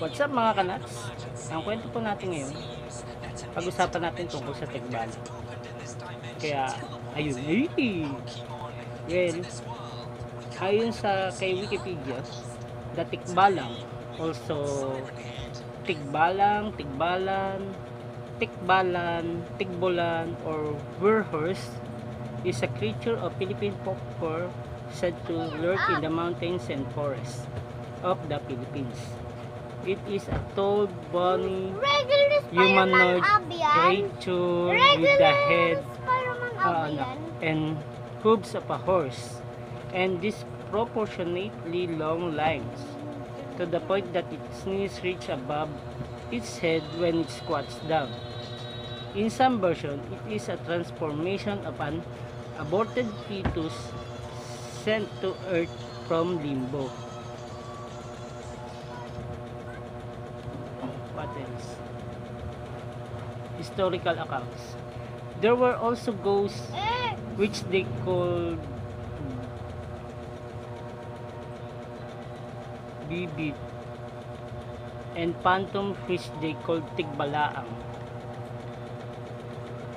What's up mga kanats? Ang kwento po natin ngayon, pag-usapan natin tungkol sa Tikbal. Kaya, ayun, ay! Well, ayon sa kay Wikipedia, the Tikbalang, also Tikbalang, Tikbalan, Tikbalan, Tikbolan, or Werhorse is a creature of Philippine folklore said to lurk in the mountains and forests of the Philippines. It is a tall, bony, humanoid creature with the head uh, and hooves of a horse and disproportionately long legs to the point that its knees reach above its head when it squats down. In some version, it is a transformation of an aborted fetus sent to earth from limbo. Else? Historical accounts. There were also ghosts which they called bibit and phantom which they called tigbalaang.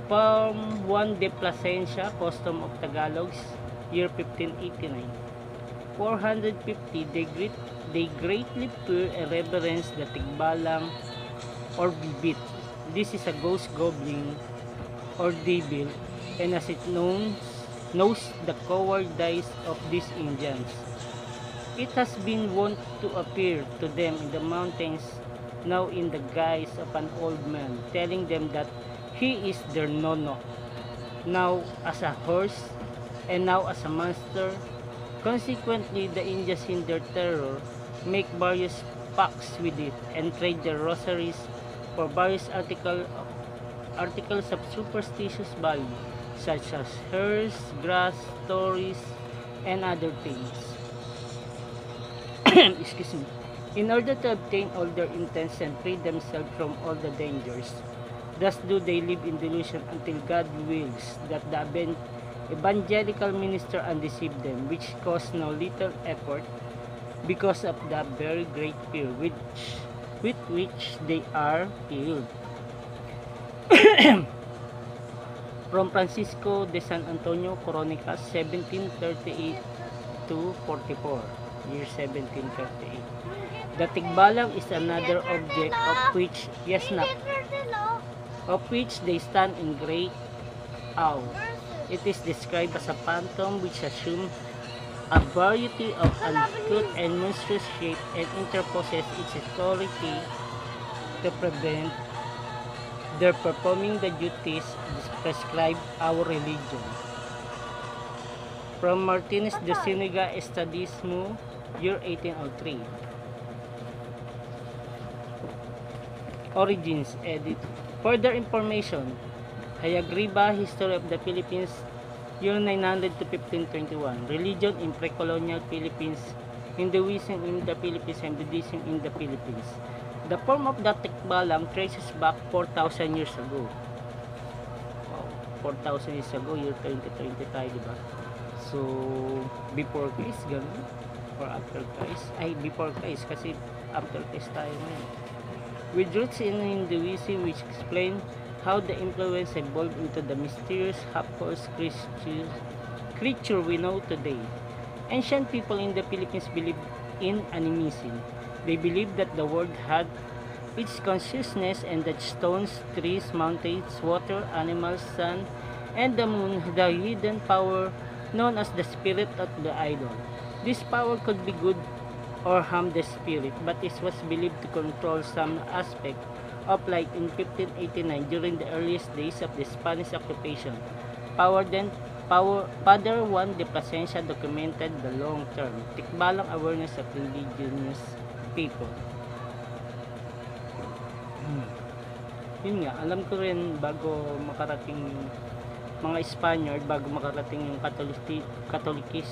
From Juan de Plasencia, custom of Tagalogs, year 1589. 450, they, great, they greatly fear and reverence the tigbalang or bibit. This is a ghost goblin or devil and as it knows, knows the cowardice of these Indians. It has been wont to appear to them in the mountains now in the guise of an old man, telling them that he is their nono, now as a horse and now as a monster. Consequently, the Indians in their terror make various pacts with it and trade their rosaries for various article articles of superstitious value such as hairs, grass, stories, and other things. Excuse me. In order to obtain all their intents and free themselves from all the dangers, thus do they live in delusion until God wills that the evan- evangelical minister undeceive them, which cause no little effort because of the very great fear which, with which they are filled. From Francisco de San Antonio Coronicas 1738 to 44 year 1738 The tigbalang is another object of which yes na of which they stand in great awe. It is described as a phantom which assumes a variety of uncouth and monstrous shape and interposes its authority to prevent their performing the duties prescribed our religion. From Martinez de Zuniga Estadismo, year 1803. Origins, edit. Further information, Hayagriba, History of the Philippines, year 900 to 1521. Religion in pre-colonial Philippines, Hinduism in the Philippines, and Buddhism in the Philippines. The form of the Tikbalang traces back 4,000 years ago. Wow, 4,000 years ago, year 2020 tayo, di? So, before Christ, ganun. Or after Christ. Ay, before Christ, kasi after Christ tayo ngayon. With roots in Hinduism, which explain how the influence evolved into the mysterious half-horse creature, we know today. Ancient people in the Philippines believed in animism. They believed that the world had its consciousness and that stones, trees, mountains, water, animals, sun, and the moon a hidden power known as the spirit of the idol. This power could be good or harm the spirit, but it was believed to control some aspect of life in 1589 during the earliest days of the Spanish occupation. Power then Power, Father Juan de Plasencia documented the long-term tikbalang awareness of indigenous people. Hmm. Yun nga, alam ko rin bago makarating mga Spaniard, bago makarating yung Katoliki, Katolikis,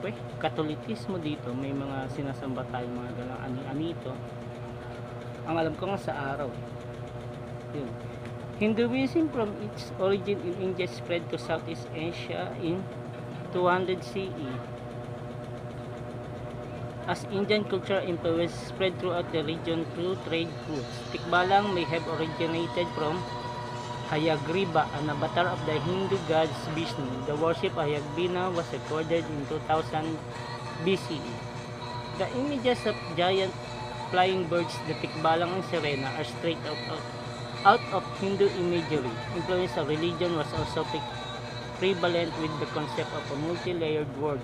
we, Katolitismo dito, may mga sinasamba tayong mga galang ani-anito. Ang alam ko nga sa araw. Yun. Hinduism from its origin in India spread to Southeast Asia in 200 CE. as Indian cultural influence spread throughout the region through trade routes. Tikbalang may have originated from Hayagriva, an avatar of the Hindu gods Vishnu. The worship of Hayagbina was recorded in 2000 BCE. The images of giant flying birds, the Tikbalang and Serena are straight out of, out of Hindu imagery. Influence of religion was also pre- prevalent with the concept of a multi-layered world,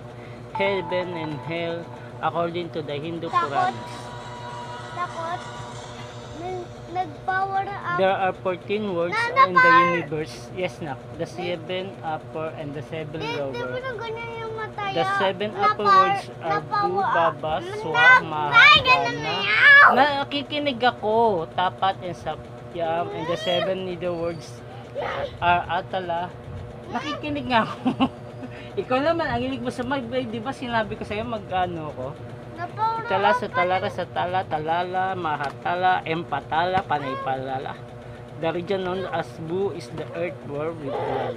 heaven and hell, according to the Hindu Takot. Puranas. Takot. Nag- Nag-power up. There are 14 worlds Nanda in the universe. Yes, nak. The seven upper and the seven lower. na? The seven Na upper words na are Bu. Baba, Na- Swa, Maha, Ay, ganun na Gana. yan. Nakikinig ako. Tapat and Sapyam. And the seven middle words are Atala. Nakikinig nga ako. Ikaw naman, ang hilig mo sa mag di ba sinabi ko sa'yo mag-ano ko? Tala sa talara sa tala, talala, mahatala, empatala, panaypalala. The region known as Bu is the earth world with blood.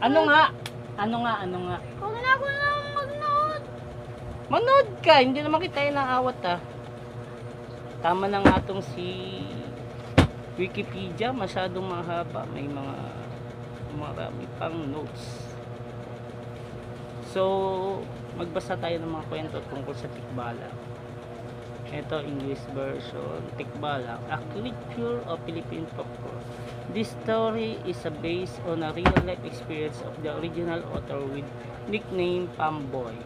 Ano nga? Ano nga? Ano nga? Huwag na ako na mag-note. Manood ka, hindi naman kita inaawat ah. Tama na nga tong si Wikipedia, masyadong mahaba. May mga marami pang notes. So, magbasa tayo ng mga kwento tungkol sa Tikbalang. Ito, English version. Tikbalang, a creature of Philippine folklore. This story is based on a real life experience of the original author with nickname Pamboy.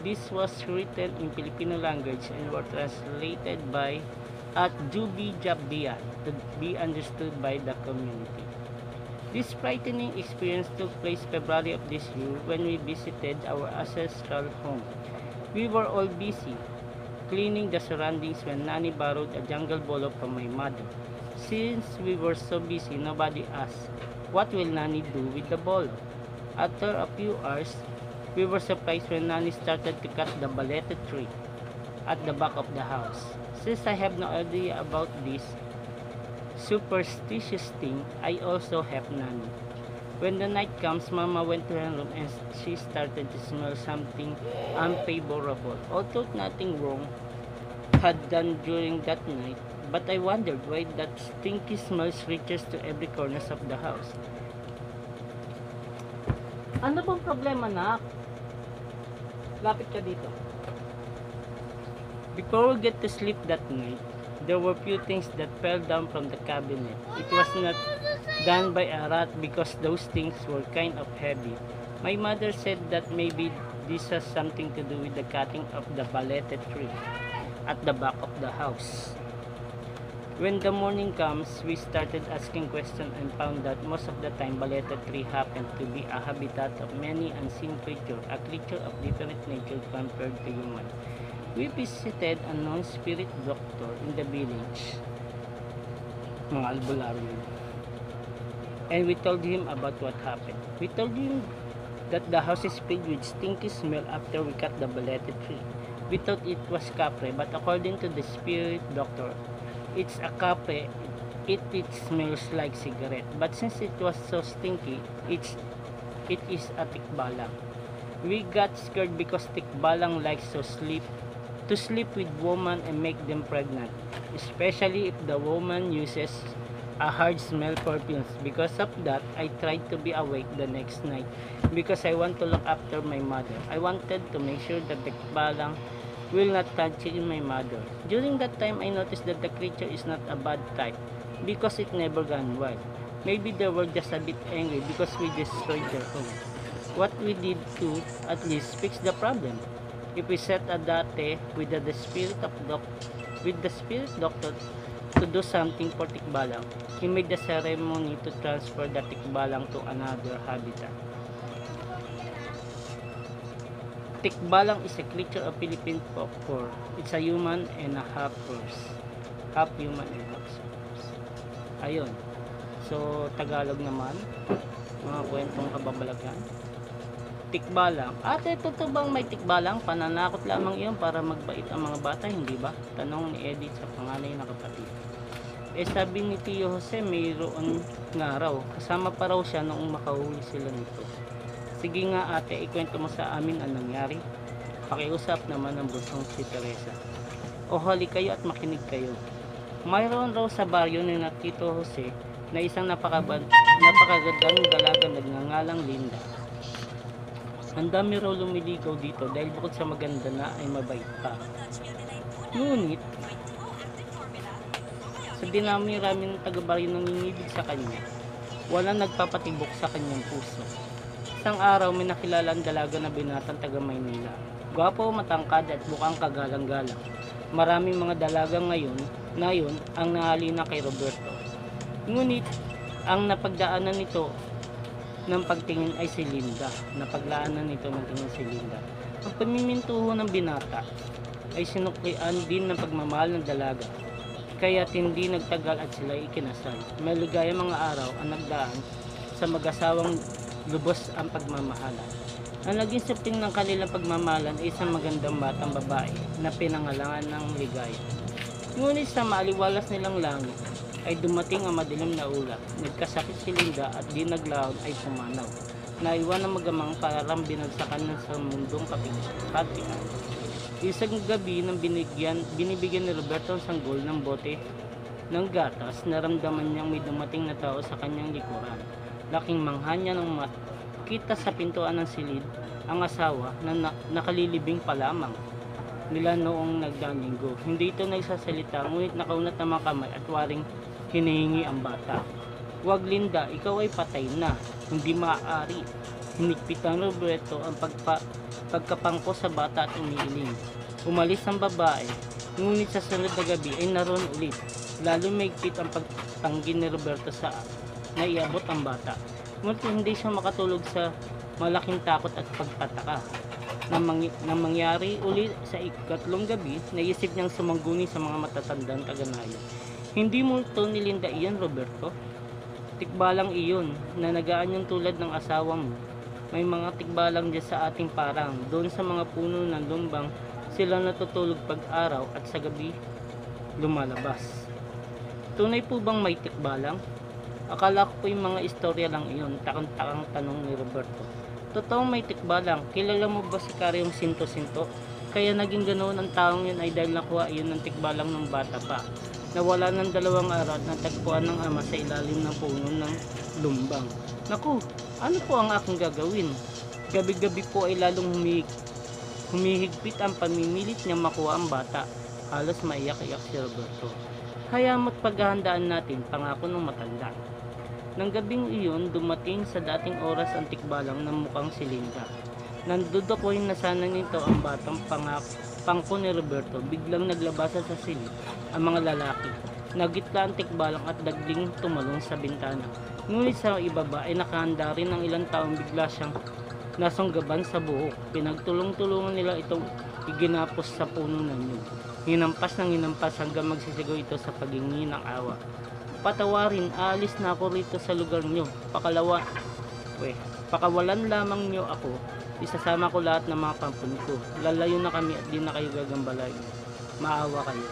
This was written in Filipino language and were translated by at Jubi Jabdian to be understood by the community. This frightening experience took place February of this year when we visited our ancestral home. We were all busy cleaning the surroundings when Nani borrowed a jungle bolo from my mother. Since we were so busy, nobody asked, what will Nani do with the bolo? After a few hours, we were surprised when Nani started to cut the balete tree at the back of the house. Since I have no idea about this superstitious thing, I also have none. When the night comes, Mama went to her room and she started to smell something unfavorable. Although nothing wrong had done during that night, but I wondered why that stinky smell reaches to every corners of the house. Ano bang problema, nak? Lapit ka dito. Before we get to sleep that night, there were few things that fell down from the cabinet. It was not done by a rat because those things were kind of heavy. My mother said that maybe this has something to do with the cutting of the balete tree at the back of the house. When the morning comes, we started asking questions and found that most of the time balete tree happened to be a habitat of many unseen creatures, a creature of different nature compared to human. We visited a non-spirit doctor in the village, mga albularyo. And we told him about what happened. We told him that the house is filled with stinky smell after we cut the balete tree. We thought it was capre, but according to the spirit doctor, it's a capre. It, it smells like cigarette. But since it was so stinky, it's it is a tikbalang. We got scared because tikbalang likes to sleep to sleep with woman and make them pregnant, especially if the woman uses a hard smell perfumes. Because of that, I tried to be awake the next night because I want to look after my mother. I wanted to make sure that the balang will not touch my mother. During that time, I noticed that the creature is not a bad type because it never gone wild. Maybe they were just a bit angry because we destroyed their home. What we did to at least fix the problem. If we set a date with the, spirit of doc with the spirit doctor to do something for Tikbalang, he made the ceremony to transfer the Tikbalang to another habitat. Tikbalang is a creature of Philippine folklore. It's a human and a half horse. Half human and half horse. Ayun. So, Tagalog naman. Mga kwentong kababalagan. Tikbalang. Ate, totoo bang may tikbalang? Pananakot lamang iyon para magbait ang mga bata, hindi ba? Tanong ni Edith sa panganay na kapatid. Eh sabi ni Tio Jose, mayroon nga raw. Kasama pa raw siya noong makahuli sila nito. Sige nga ate, ikwento mo sa amin ang nangyari. Pakiusap naman ng bunsong si Teresa. O hali kayo at makinig kayo. Mayroon raw sa baryo ni na Tito Jose na isang napakaban, napakagandang dalaga na nagngangalang Linda. Ang dami raw lumiligaw dito dahil bukod sa maganda na ay mabait pa. Ngunit, sa dinami-rami ng taga-baryo nanginginig sa kanya, walang nagpapatibok sa kanyang puso. Isang araw may nakilala ang dalaga na binatang taga Maynila. Gwapo, matangkad at bukang kagalang-galang. Maraming mga dalaga ngayon na yun ang nahalina kay Roberto. Ngunit, ang napagdaanan nito ng pagtingin ay si Linda. Napaglaanan nito ng tingin si Linda. Ang pamimintuho ng binata ay sinuklian din ng pagmamahal ng dalaga. Kaya't hindi nagtagal at sila ikinasal. May ligaya mga araw ang nagdaan sa mag-asawang lubos ang pagmamahalan. Ang naging sapting ng kanilang pagmamahalan ay isang magandang batang babae na pinangalangan ng ligaya. Ngunit sa maaliwalas nilang langit ay dumating ang madilim na ulap. Nagkasakit si Linda at di naglaon ay pumanaw. Naiwan ng magamang parang binagsakan na sa mundong kapitian. Isang gabi nang binigyan, binibigyan ni Roberto ang sanggol ng bote ng gatas, naramdaman niyang may dumating na tao sa kanyang likuran. Laking mangha niya nang makita sa pintuan ng silid ang asawa na, na nakalilibing pa lamang nila noong nagdaang linggo. Hindi ito nagsasalita, ngunit nakaunat ng mga kamay at waring hinihingi ang bata. Huwag Linda, ikaw ay patay na. Hindi maaari. Hinigpitan Roberto ang pagpa, pagkapangko sa bata at umiiling. Umalis ang babae, ngunit sa sunod na gabi ay naroon ulit. Lalo maigpit ang pagtanggi ni Roberto sa na iabot ang bata. Ngunit hindi siya makatulog sa malaking takot at pagtataka. Nang, mangy- nang mangyari uli sa ikatlong gabi, naisip niyang sumangguni sa mga matatandang taganayo. Hindi mo ito nilinda iyan, Roberto. Tikbalang iyon, na nagaan yung tulad ng asawa mo. May mga tikbalang dyan sa ating parang, doon sa mga puno ng lumbang, sila natutulog pag-araw at sa gabi lumalabas. Tunay po bang may tikbalang? Akala ko po yung mga istorya lang iyon, takang-takang tanong ni Roberto. Totoong may tikbalang, kilala mo ba si Karyong Sinto-Sinto? Kaya naging ganoon ang taong yun ay dahil nakuha iyon ng tikbalang ng bata pa. Nawala ng dalawang araw at natagpuan ng ama sa ilalim ng puno ng lumbang. Naku, ano po ang aking gagawin? Gabi-gabi po ay lalong humihig, humihigpit ang pamimilit niyang makuha ang bata. Halos maiyak-iyak si Roberto. Kaya mo't paghahandaan natin pangako ng matanda. Nang gabing iyon, dumating sa dating oras ang tikbalang ng mukhang si Nandudukoy na sana nito ang batang pangak pangko ni Roberto. Biglang naglabasan sa silid ang mga lalaki. Nagitla ang tikbalang at dagling tumalong sa bintana. Ngunit sa ibaba ay nakahanda rin ng ilang taong bigla siyang nasunggaban sa buhok. Pinagtulong-tulungan nila itong iginapos sa puno ng nyug. Hinampas ng hinampas hanggang magsisigaw ito sa paghingi ng awa. Patawarin, aalis na ako rito sa lugar nyo. Pakalawa, we, pakawalan lamang nyo ako. Isasama ko lahat ng mga kampon ko. Lalayo na kami at di na kayo gagambalay. Maawa kayo.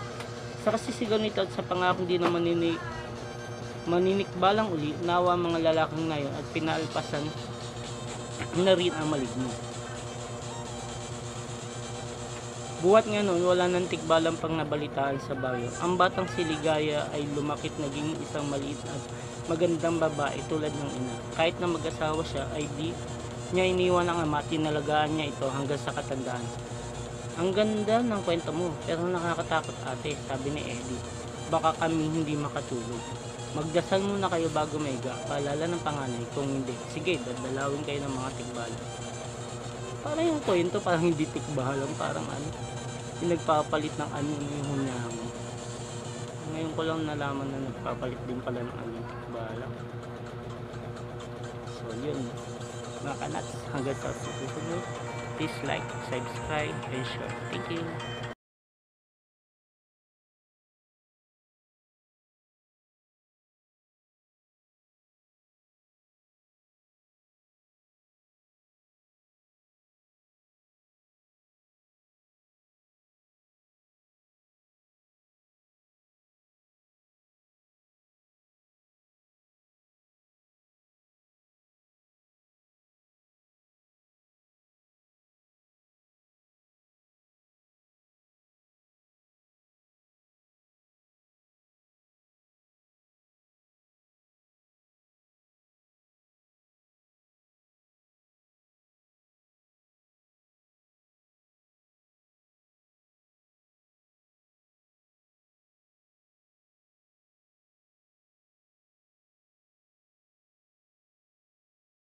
Sa kasisigaw nito at sa pangakong di na manini, maninikbalang uli, nawa mga lalaking ngayon at pinaalpasan na rin ang maligno. Buwat nga noon, wala nang tikbalang pang nabalitaan sa bayo. Ang batang si Ligaya ay lumakit naging isang maliit at magandang babae tulad ng ina. Kahit na mag-asawa siya, ay di niya iniwan ang ama at tinalagaan niya ito hanggang sa katandaan. Ang ganda ng kwento mo, pero nakakatakot ate, sabi ni Eddie. Baka kami hindi makatulog. Magdasal muna kayo bago mega, paalala ng panganay. Kung hindi, sige, dadalawin kayo ng mga tikbalang. Parang yung kwento, parang hindi tikbalang, parang ano, yung nagpapalit ng ano yung hunyango. Ngayon ko lang nalaman na nagpapalit din pala ng ano yung tikbalang. So yun, mga kanats, hanggang sa susunod. Please like, subscribe, and share. Thank you.